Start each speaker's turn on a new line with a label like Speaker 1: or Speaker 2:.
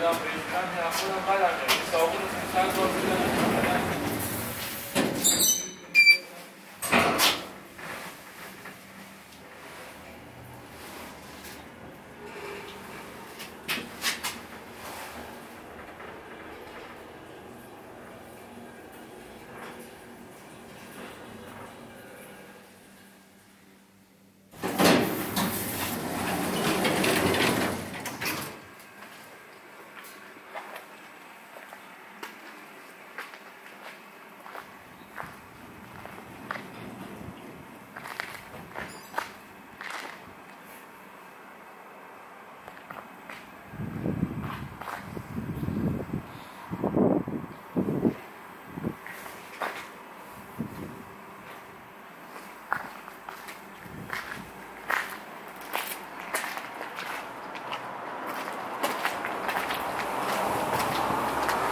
Speaker 1: 우량 브리스탄이나 호남 바닥에 서브는 생산소